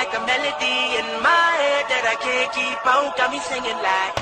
like a melody in my head that I can't keep on. Got me singing like.